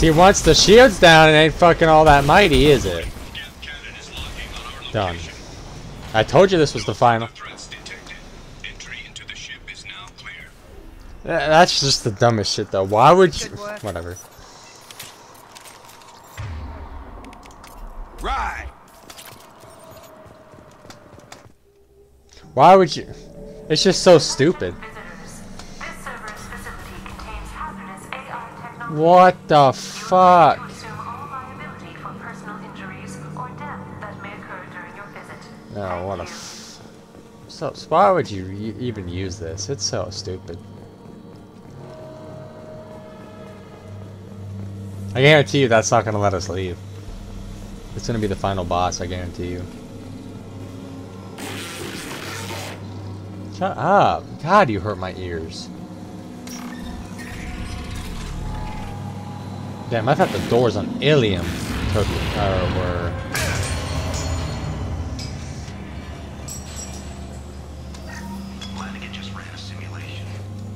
See, once the shield's down, it ain't fucking all that mighty, is it? Done. I told you this was the final. That's just the dumbest shit, though. Why would you... Whatever. Right. Why would you... It's just so stupid. What the fuck? No, what a f so, so why would you even use this? It's so stupid. I guarantee you that's not gonna let us leave. It's gonna be the final boss, I guarantee you. Shut up. God, you hurt my ears. Damn, I thought the doors on Ilium took, uh, were... Flanagan just ran a simulation.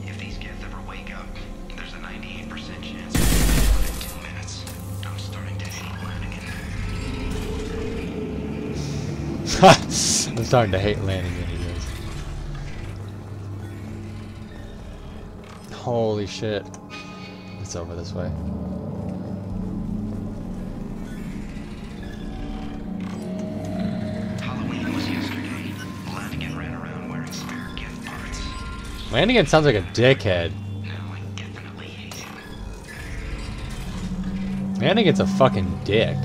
If these kids ever wake up, there's a 98% chance within two minutes. I'm starting to hate Flanagan. I'm starting to hate landing videos. Holy shit. It's over this way. Lanigan sounds like a dickhead. Now I definitely hate him. A fucking dick.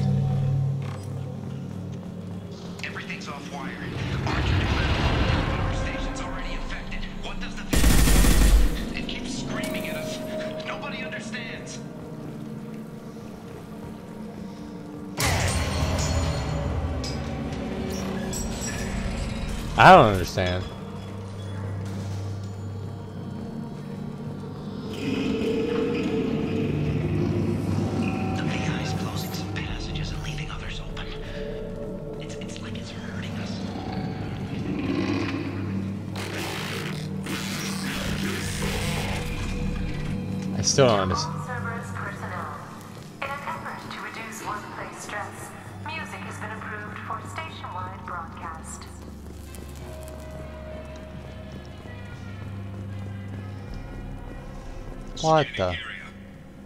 Everything's off wiring. For station-wide broadcast. What the? Area.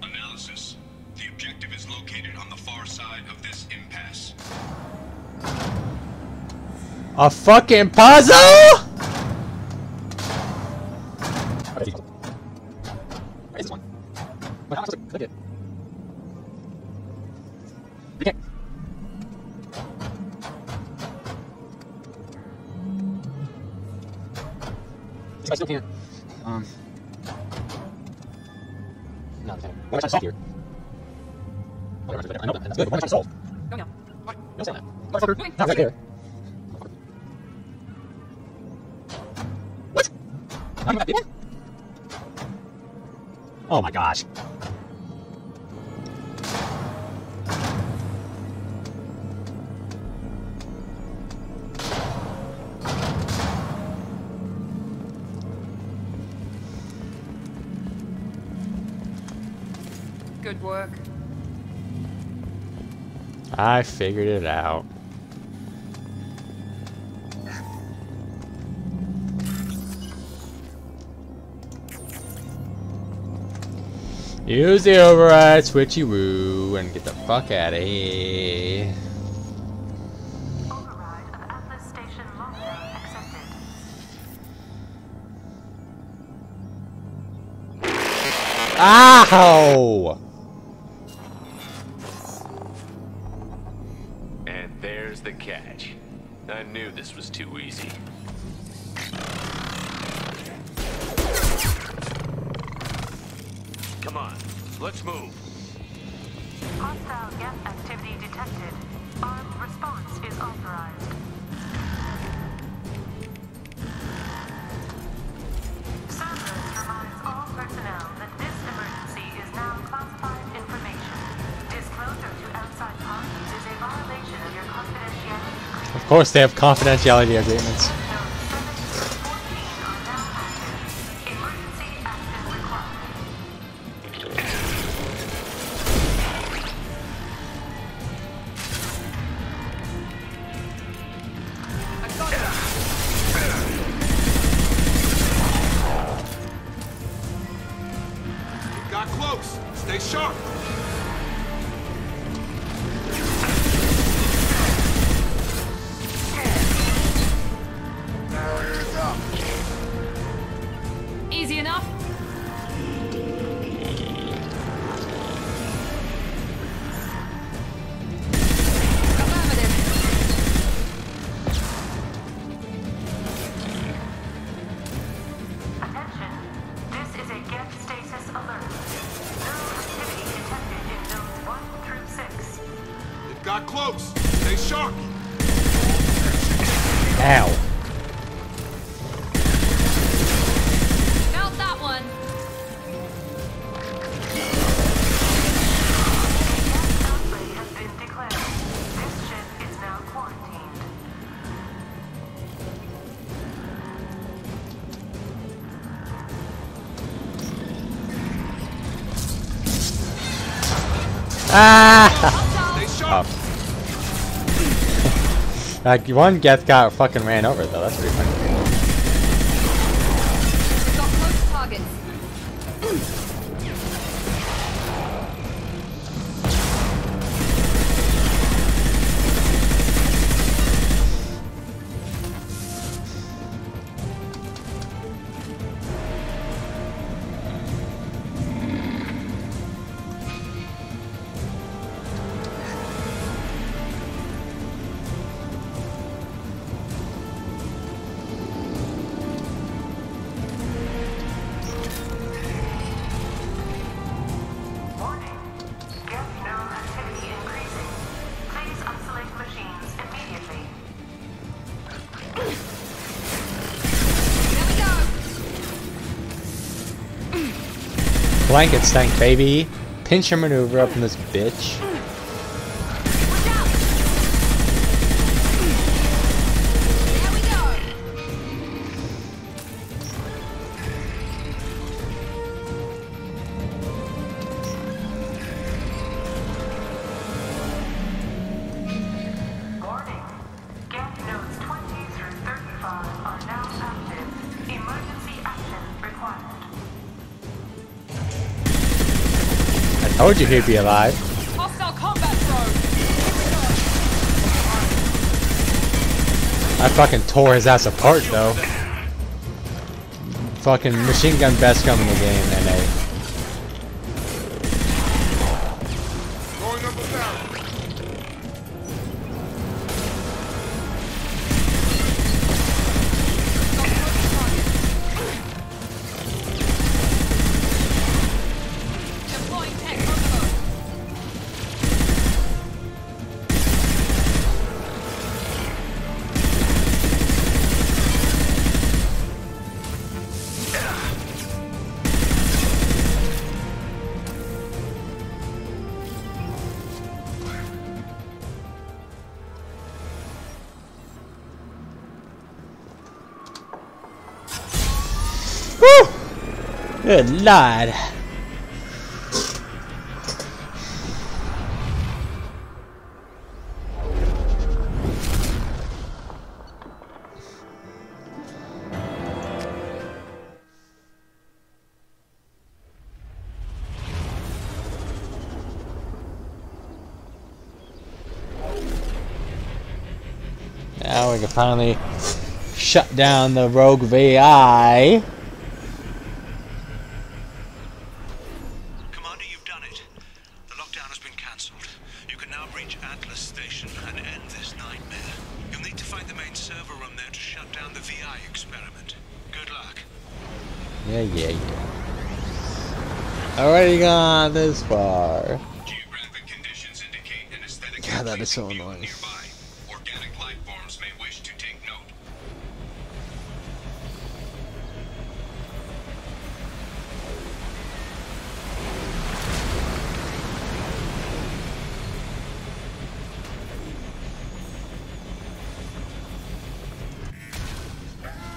Analysis. The objective is located on the far side of this impasse. A fucking puzzle? Good work. I figured it out. Use the override switchy woo and get the fuck out of here. Override of Atlas Station lockdown accepted. Ow! They have confidentiality agreements. Got close. Stay sharp. Like one Geth got fucking ran over though. That's pretty funny. Blanket stank, baby. Pinch your maneuver up in this bitch. Told you he'd be alive. Hostile combat drone. I fucking tore his ass apart though. Fucking machine gun best gun in the game, NA. Good lord. Now we can finally shut down the rogue VI. Yeah, yeah, yeah. Already gone this far. God, that is so annoying. nearby. Organic life forms may wish to take note.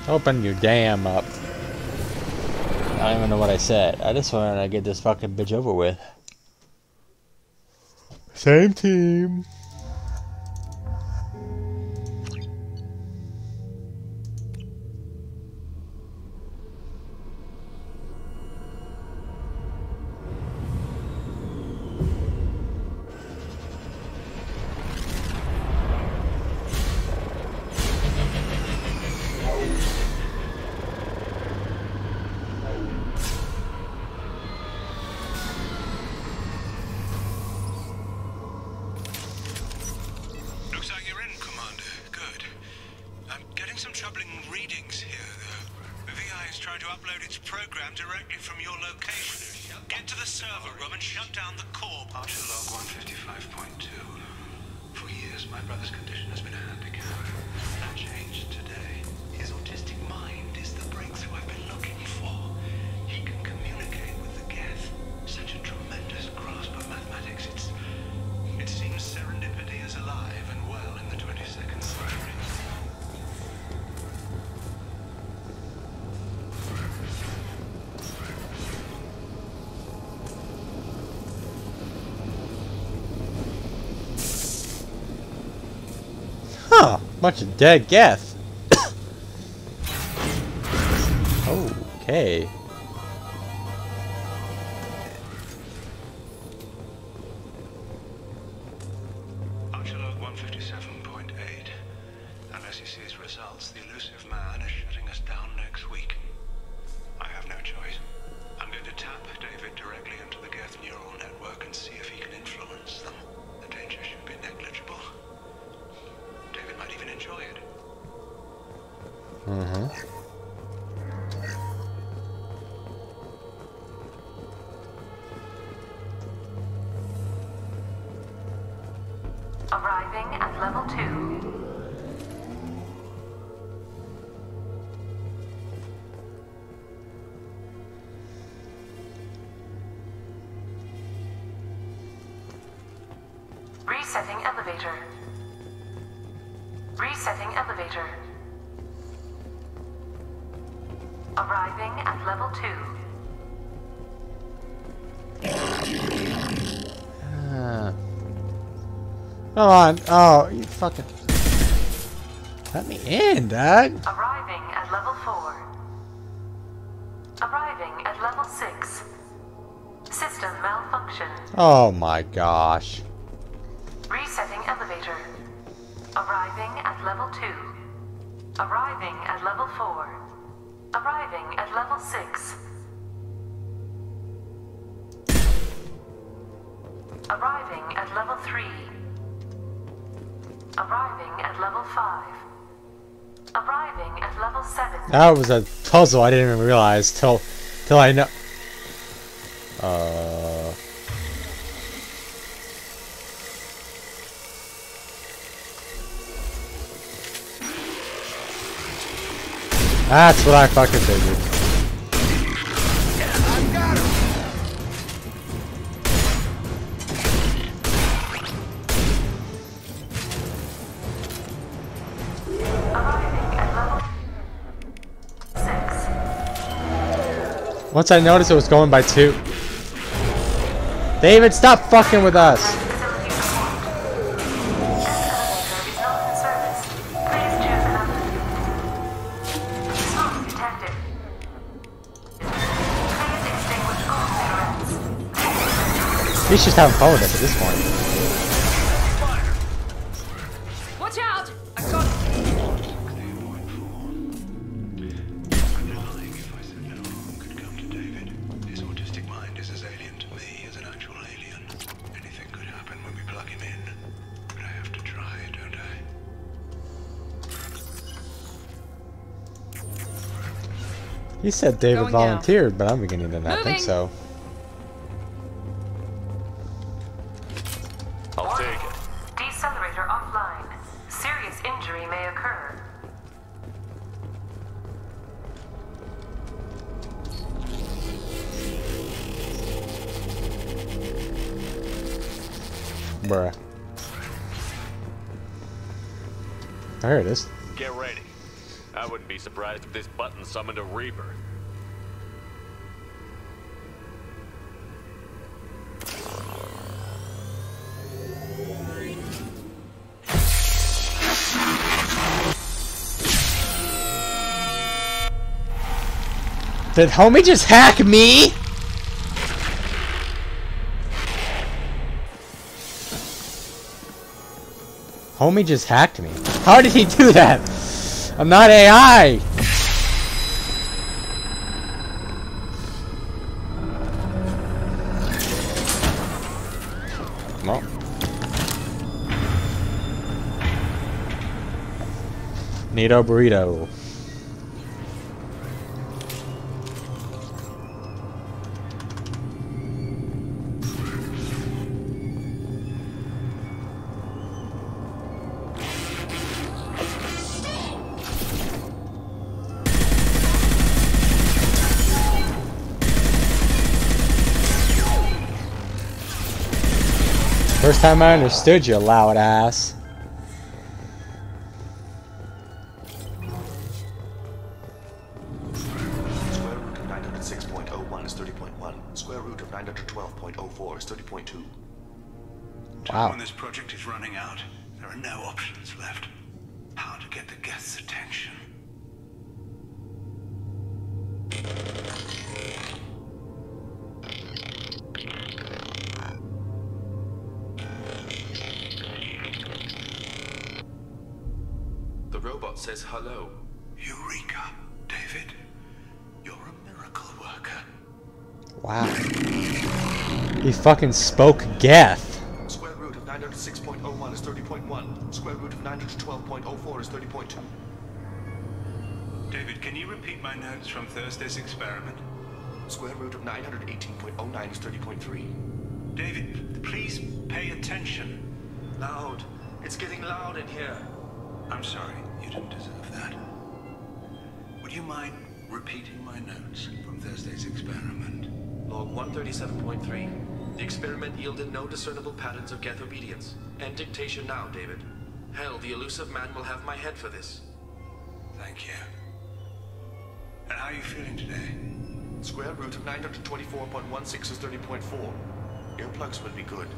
Open your damn up. I don't even know what I said. I just wanted to get this fucking bitch over with. Same team. bunch of dead geth. okay. Resetting elevator. Resetting elevator. Arriving at level 2. Uh. Come on. Oh, you fucking... Let me in, Dad. Arriving at level 4. Arriving at level 6. System malfunction. Oh my gosh. That was a puzzle I didn't even realize till till I know. Uh. That's what I fucking figured. Once I noticed it was going by two. David, stop fucking with us! He's just having fun with us at this point. He said David volunteered, but I'm beginning to not Moving. think so. summoned a rebirth. Did homie just hack me? Homie just hacked me. How did he do that? I'm not AI! need a burrito. First time I understood you, loud ass. Robot says hello. Eureka, David. You're a miracle worker. Wow. He fucking spoke Geth. Square root of 906.01 is 30.1. Square root of 912.04 is 30.2. David, can you repeat my notes from Thursday's experiment? Square root of 918.09 is 30.3. David, please pay attention. Loud. It's getting loud in here. I'm sorry, you didn't deserve that. Would you mind repeating my notes from Thursday's experiment? Log 137.3. The experiment yielded no discernible patterns of Geth obedience. End dictation now, David. Hell, the Illusive Man will have my head for this. Thank you. And how are you feeling today? Square root of 924.16 is 30.4. Earplugs would be good.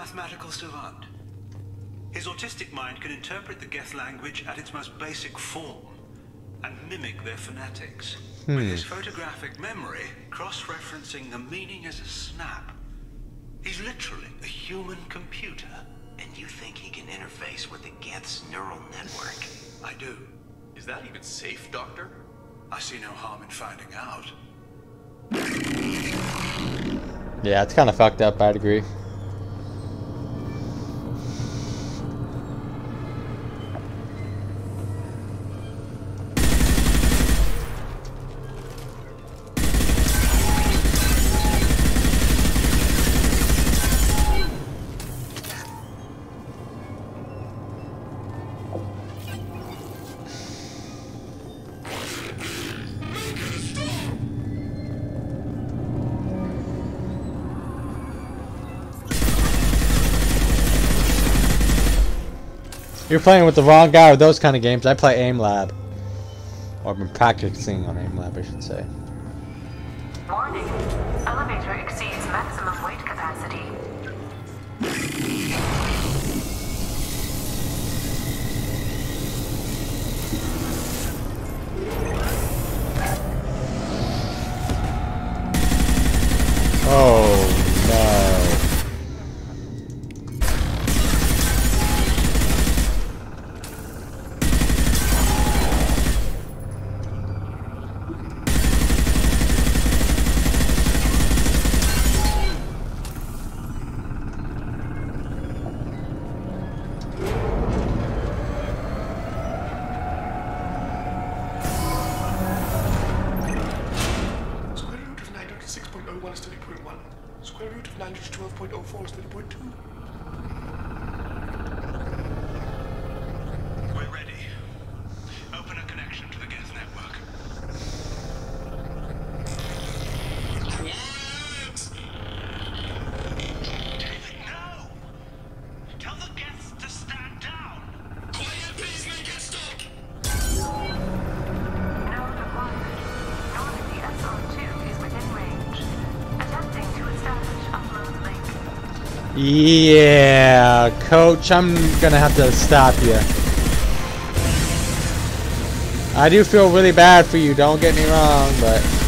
Mathematical savant. His autistic mind can interpret the Geth language at its most basic form and mimic their phonetics. With hmm. his photographic memory, cross-referencing the meaning as a snap. He's literally a human computer. And you think he can interface with the Geth's neural network? I do. Is that even safe, Doctor? I see no harm in finding out. Yeah, it's kind of fucked up, I'd agree. You're playing with the wrong guy with those kind of games. I play Aim Lab. Or I've been practicing on Aim Lab, I should say. Warning. Elevator exceeds maximum weight capacity. Oh Yeah, coach, I'm gonna have to stop you. I do feel really bad for you, don't get me wrong, but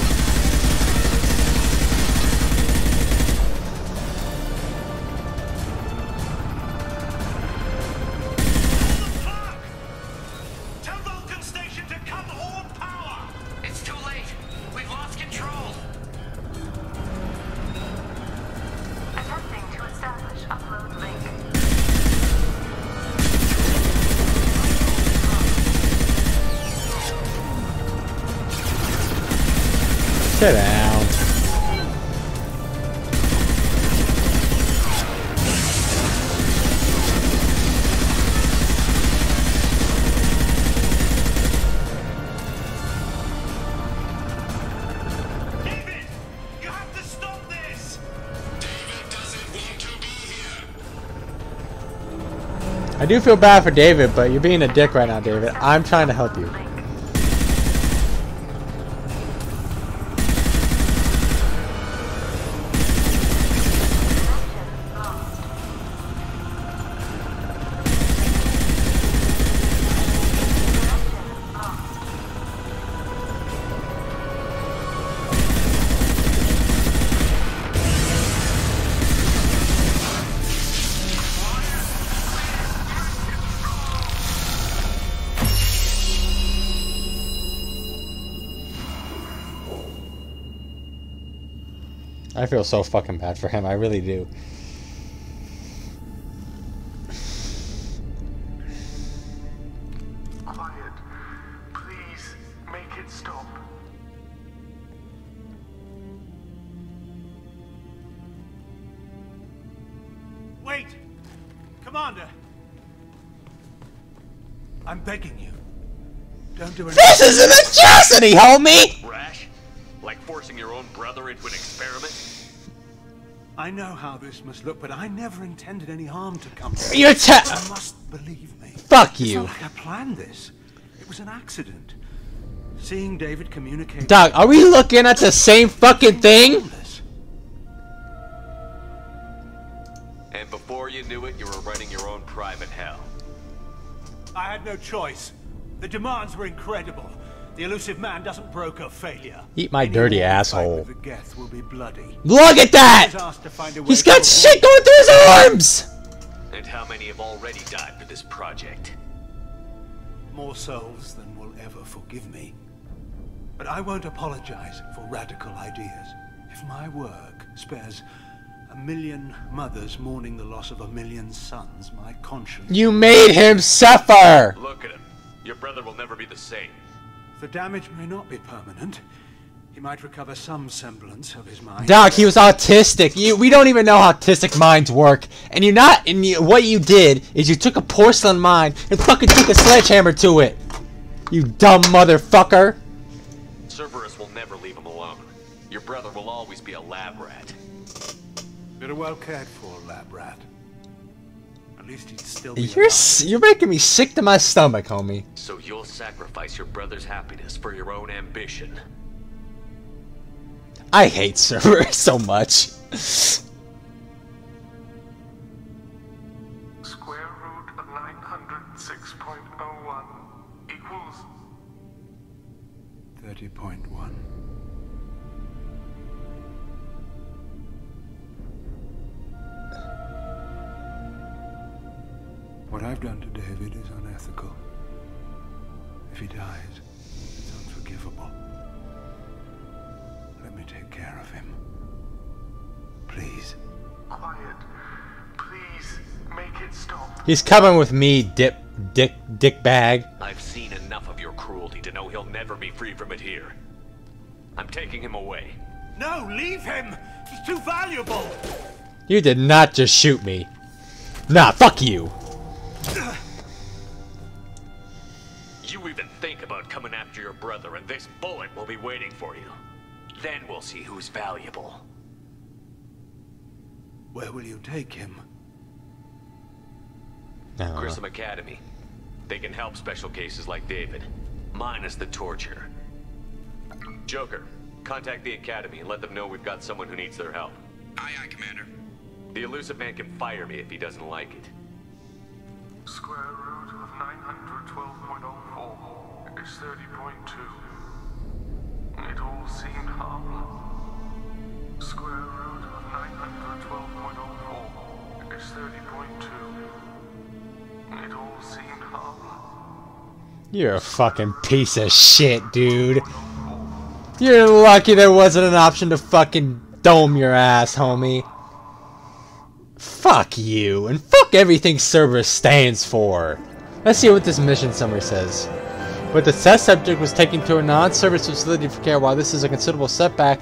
Sit down. David! You have to stop this! I do feel bad for David, but you're being a dick right now, David. I'm trying to help you. I feel so fucking bad for him. I really do. Quiet. Please, make it stop. Wait! Commander! I'm begging you. Don't do anything. This is an atrocity, homie! Rash? Like forcing your own brother into an experiment? I know how this must look, but I never intended any harm to come to You're you. ta- You must believe me. Fuck you. It's you. not like I planned this. It was an accident. Seeing David communicate. Doc, are we looking at the same fucking thing? And before you knew it, you were running your own private hell. I had no choice. The demands were incredible. The Illusive Man doesn't broker failure. Eat my Any dirty asshole. with The Geth will be bloody. Look at that! He was asked to find a way He's got shit going through his arms! And how many have already died for this project? More souls than will ever forgive me. But I won't apologize for radical ideas. If my work spares a million mothers mourning the loss of a million sons, my conscience. You made him suffer! Look at him. Your brother will never be the same. The damage may not be permanent. He might recover some semblance of his mind. Doc, he was autistic. You, we don't even know how autistic minds work. And you're not. And you, what you did is you took a porcelain mind and fucking took a sledgehammer to it. You dumb motherfucker. Cerberus will never leave him alone. Your brother will always be a lab rat. You're a well cared for lab rat. At least he'd still be You're s- you're making me sick to my stomach, homie. So you'll sacrifice your brother's happiness for your own ambition. I hate Cerberus so much. Square root of 906.01 equals 30.1. What I've done to David is unethical. If he dies, it's unforgivable. Let me take care of him. Please. quiet. Please, make it stop. He's coming with me, dip, dick, dick bag. I've seen enough of your cruelty to know he'll never be free from it here. I'm taking him away. No, leave him! He's too valuable! You did not just shoot me. Nah, fuck you. You even think about coming after your brother, and this bullet will be waiting for you. Then we'll see who's valuable. Where will you take him? Uh, Grissom Academy. They can help special cases like David, minus the torture. Joker, contact the Academy and let them know we've got someone who needs their help. Aye, aye, Commander. The Illusive Man can fire me if he doesn't like it. 30.2. It all seemed harmless. Square root of 912.04 is 30.2. It all seemed harmless. You're a fucking piece of shit, dude. You're lucky there wasn't an option to fucking dome your ass, homie. Fuck you, and fuck everything Cerberus stands for. Let's see what this mission summary says. But the test subject was taken to a non-service facility for care. While this is a considerable setback,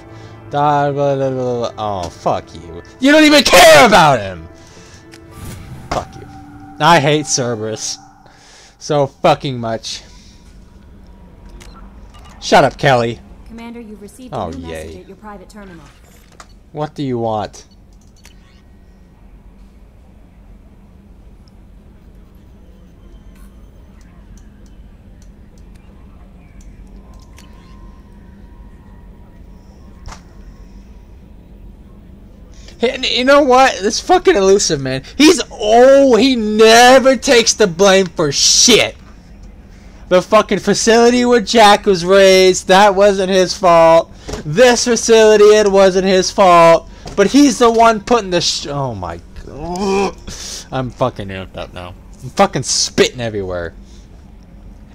blah, blah, blah, oh fuck you! You don't even care about him. Fuck you. I hate Cerberus so fucking much. Shut up, Kelly. Commander, you've received Oh, a new message at your private terminal. What do you want? You know what? This fucking Illusive Man. He's oh, he never takes the blame for shit. The fucking facility where Jack was raised, that wasn't his fault. This facility, it wasn't his fault. But he's the one putting the sh- Oh my god. I'm fucking amped up now. I'm fucking spitting everywhere.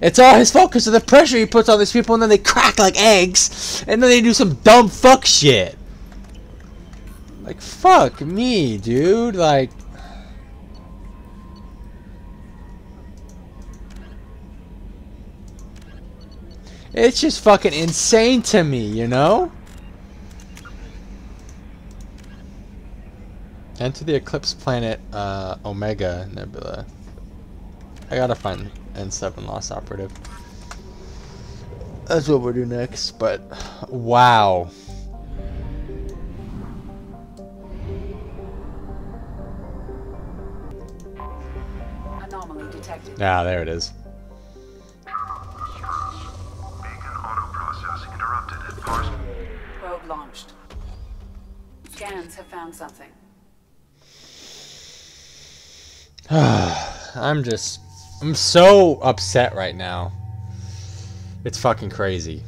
It's all his fault because of the pressure he puts on these people and then they crack like eggs. And then they do some dumb fuck shit. Like, fuck me, dude. Like. It's just fucking insane to me, you know? Enter the Eclipse planet uh, Omega Nebula. I gotta find N7 Lost Operative. That's what we'll do next, but wow. Detected. Ah, there it is. Beacon auto process interrupted at parse. Probe launched. Scans have found something. I'm just. I'm so upset right now. It's fucking crazy.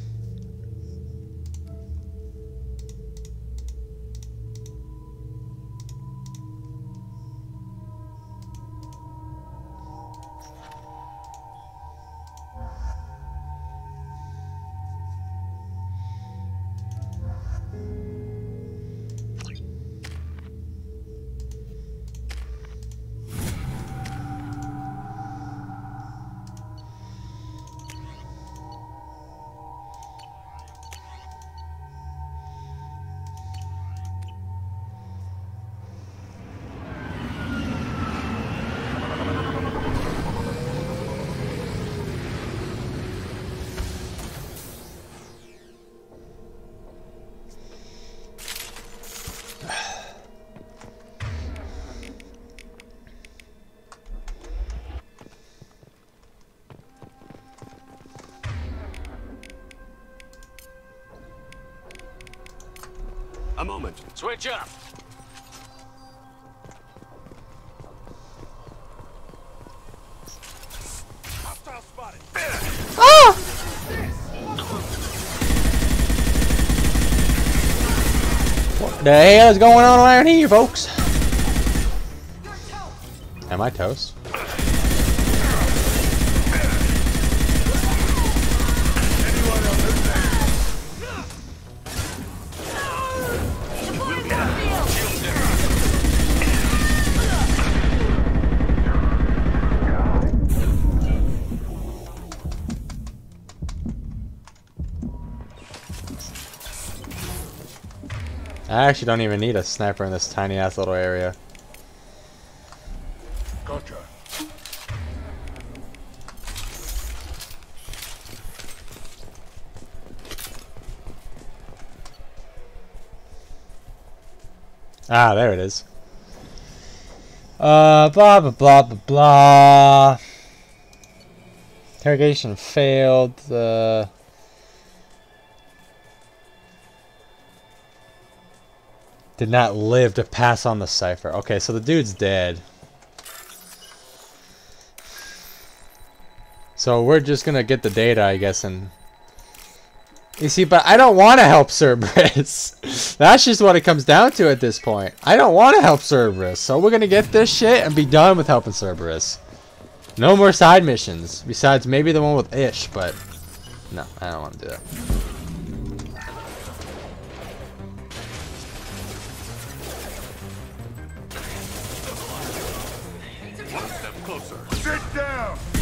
The hell is going on around here, folks? Am I toast? I actually don't even need a sniper in this tiny ass little area. Gotcha. Ah, there it is. Uh, blah, blah, blah, blah, blah. Interrogation failed. Uh, did not live to pass on the cipher. Okay, so the dude's dead. So we're just gonna get the data, I guess, and you see, but I don't want to help Cerberus. That's just what it comes down to at this point. I don't want to help Cerberus, so we're gonna get this shit and be done with helping Cerberus. No more side missions, besides maybe the one with Ish, but no, I don't want to do that. One step closer. Sit down.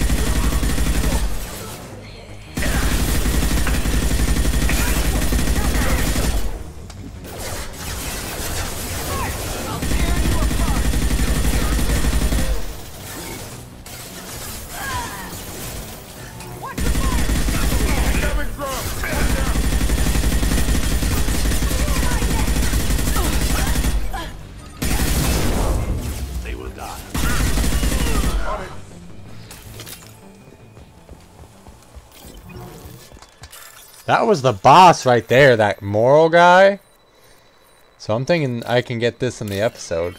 That was the boss right there, that moral guy. So I'm thinking I can get this in the episode.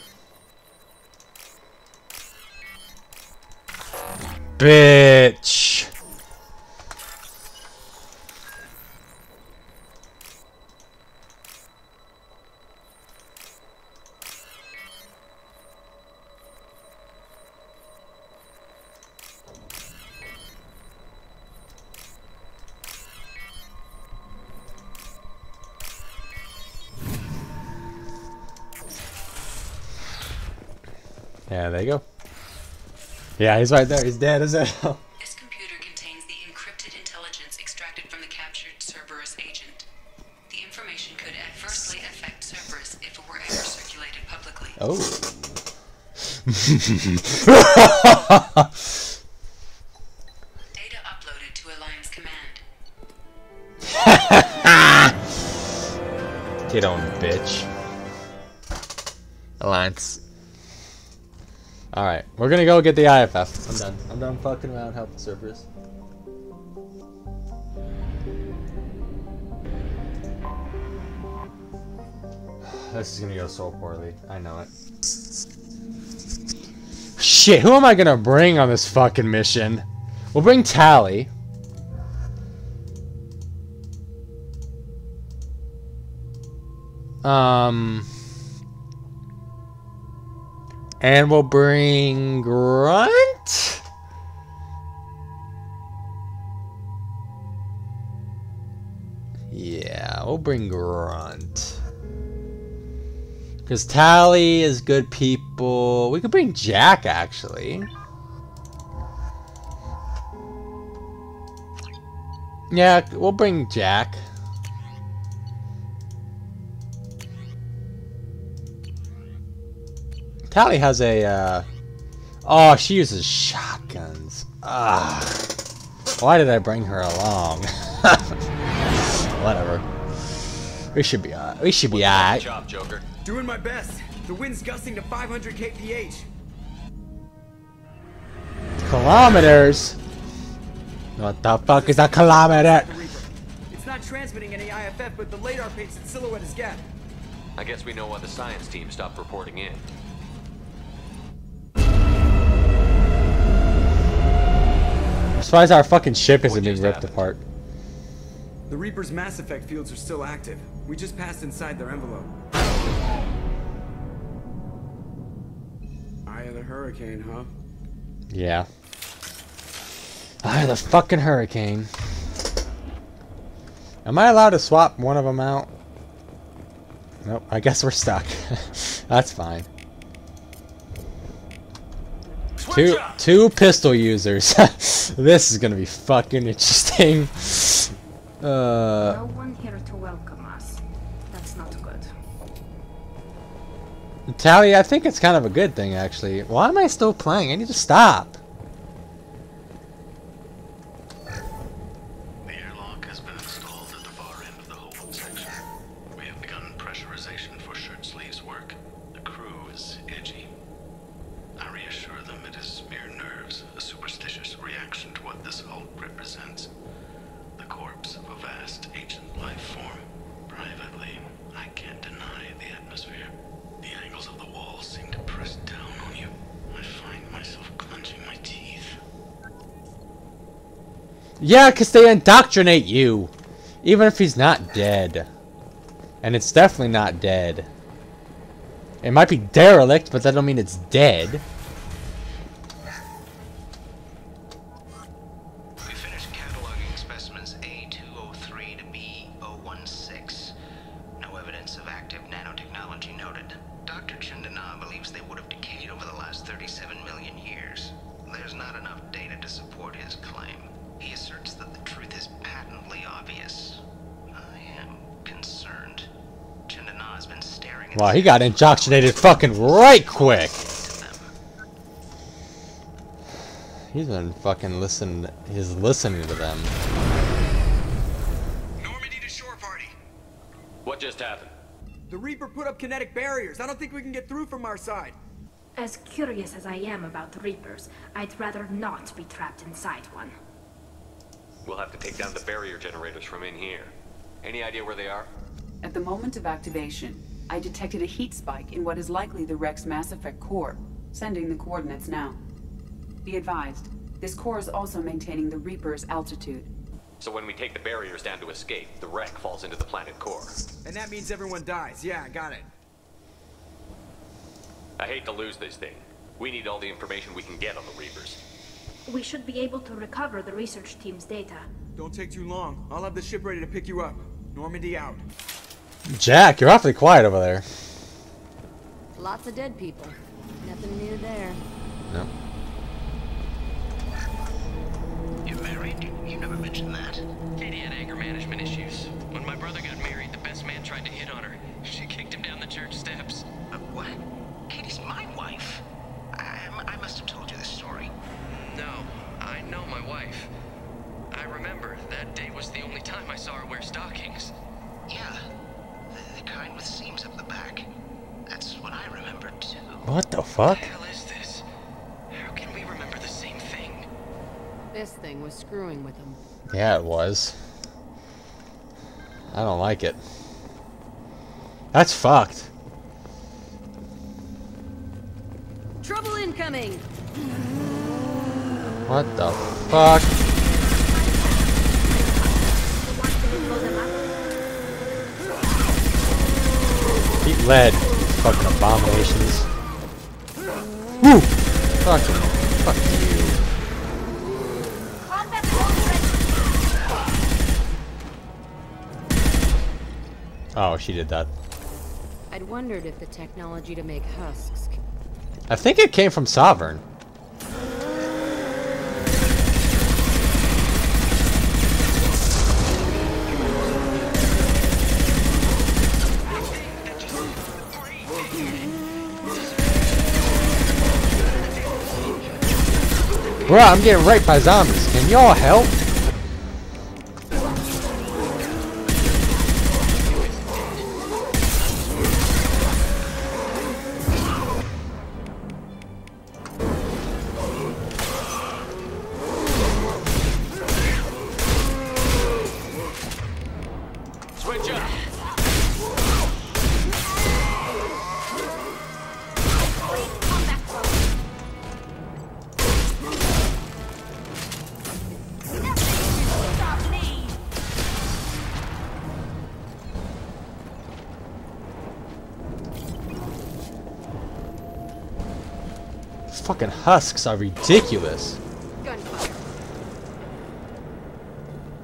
Bitch. Yeah, he's right there. He's dead as hell. This computer contains the encrypted intelligence extracted from the captured Cerberus agent. The information could adversely affect Cerberus if it were ever circulated publicly. Oh. Data uploaded to Alliance Command. Get on, bitch. Alliance. We're gonna go get the IFF. I'm done. I'm done fucking around helping Cerberus. This is gonna go so poorly. I know it. Shit, who am I gonna bring on this fucking mission? We'll bring Tali. Um. And we'll bring Grunt. Yeah, we'll bring Grunt. Because Tali is good people. We could bring Jack, actually. Yeah, we'll bring Jack. Tali has a, uh... Oh, she uses shotguns. Ah. Why did I bring her along? Whatever. We should be, uh, we should be alright. job, Joker. Doing my best. The wind's gusting to 500 kph. Kilometers? What the fuck is a kilometer? It's not transmitting any IFF, but the radar paints its silhouette as Geth. I guess we know why the science team stopped reporting in. Surprised our fucking ship isn't being ripped apart. The Reaper's mass effect fields are still active. We just passed inside their envelope. Eye of the hurricane, huh? Yeah. Ah, the fucking hurricane. Am I allowed to swap one of them out? Nope, I guess we're stuck. That's fine. Two two pistol users. this is gonna be fucking interesting. Uh, No one here to welcome us. That's not good. Tali, I think it's kind of a good thing actually. Why am I still playing? I need to stop. Reassure them it is mere nerves, a superstitious reaction to what this hulk represents. The corpse of a vast ancient life form. Privately, I can't deny the atmosphere. The angles of the walls seem to press down on you. I find myself clenching my teeth. Yeah, because they indoctrinate you. Even if he's not dead. And it's definitely not dead. It might be derelict, but that don't mean it's dead. Wow, he got indoctrinated fucking right quick. He's been fucking listening. He's listening to them. Normandy to shore party. What just happened? The Reaper put up kinetic barriers. I don't think we can get through from our side. As curious as I am about the Reapers, I'd rather not be trapped inside one. We'll have to take down the barrier generators from in here. Any idea where they are? At the moment of activation, I detected a heat spike in what is likely the wreck's Mass Effect core, sending the coordinates now. Be advised, this core is also maintaining the Reaper's altitude. So when we take the barriers down to escape, the wreck falls into the planet core. And that means everyone dies. Yeah, I got it. I hate to lose this thing. We need all the information we can get on the Reapers. We should be able to recover the research team's data. Don't take too long. I'll have the ship ready to pick you up. Normandy out. Jack, you're awfully quiet over there. Lots of dead people. Nothing new there. No. You're married? You never mentioned that. Katie had anger management issues. When my brother got married, the best man tried to hit on her. She kicked him down the church steps. Uh, what? Katie's my wife. I, I must have told you this story. No, I know my wife. I remember that day was the only time I saw her wear stockings. Yeah, the, the kind with seams up the back. That's what I remember too. What the fuck? hell is this? How can we remember the same thing? This thing was screwing with him. Yeah, it was. I don't like it. That's fucked. Trouble incoming! What the fuck? Lead, fucking abominations. Woo! Fuck, fuck you. Oh, she did that. I'd wondered if the technology to make husks. I think it came from Sovereign. Bro, I'm getting raped by zombies. Can y'all help? Husks are ridiculous. Gunfire.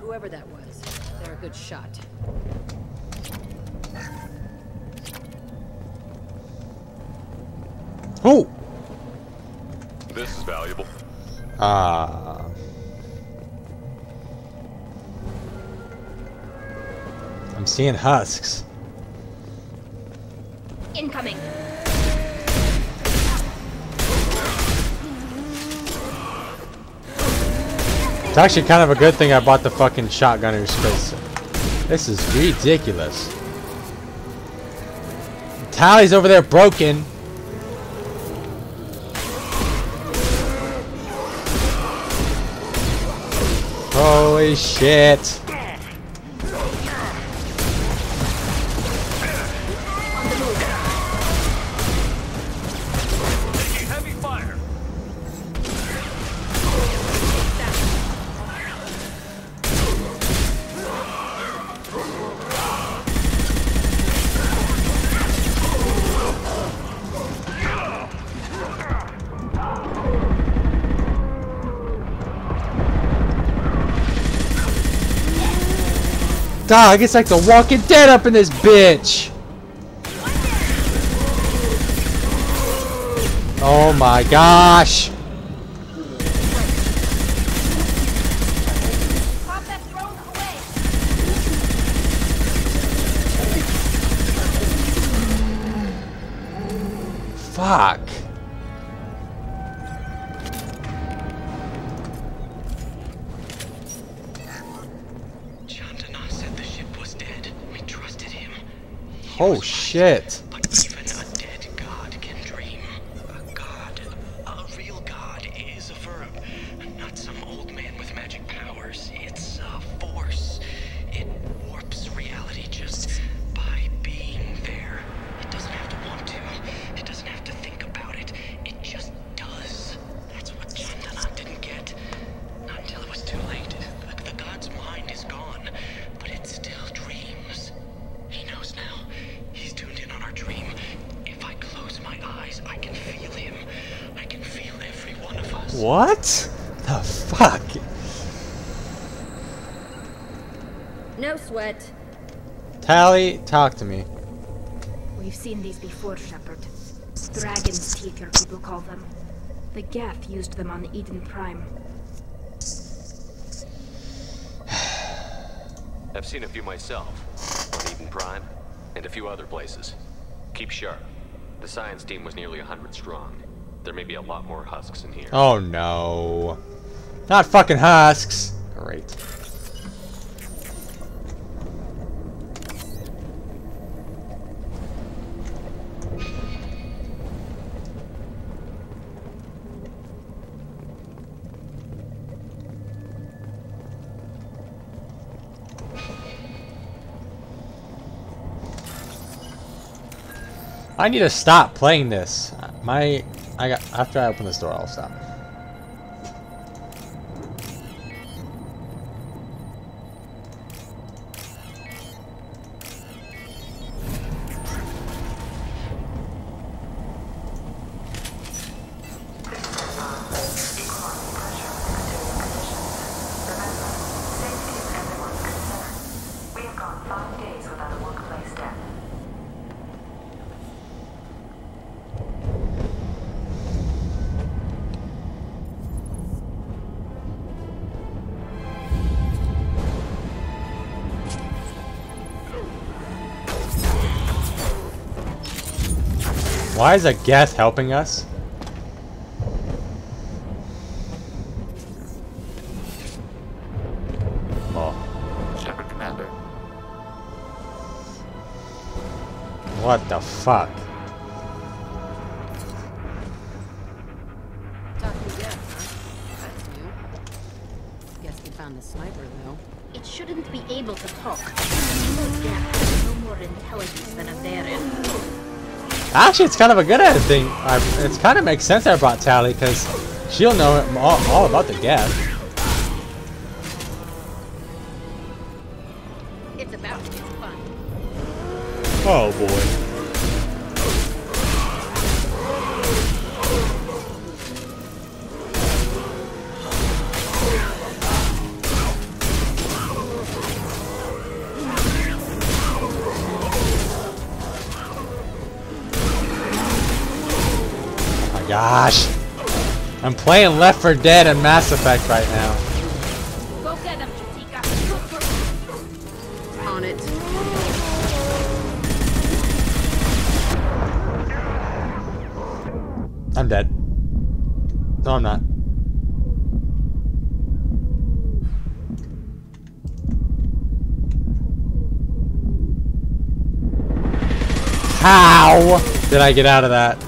Whoever that was, they're a good shot. Oh! This is valuable. Ah. I'm seeing husks. Incoming. It's actually kind of a good thing I bought the fucking shotgunners because this is ridiculous. Tali's over there broken. Holy shit. Dog, it's like the Walking Dead up in this bitch. Oh my gosh. Fuck. Oh shit. Tali, talk to me. We've seen these before, Shepard. Dragon's teeth, your people call them. The Geth used them on Eden Prime. I've seen a few myself. On Eden Prime, and a few other places. Keep sharp. The science team was nearly 100 strong. There may be a lot more husks in here. Oh no. Not fucking husks. Great. I need to stop playing this. My, I got after I open this door, I'll stop. Why is a Geth helping us? Oh, Shepard Commander. what the fuck? Actually, it's kind of a good thing. I, it's kind of makes sense I brought Tali because she'll know all, all about the Geth. It's about to get fun. Oh boy. Playing Left 4 Dead and Mass Effect right now. Go get him, Chiktikka. On it. I'm dead. No, I'm not. How did I get out of that?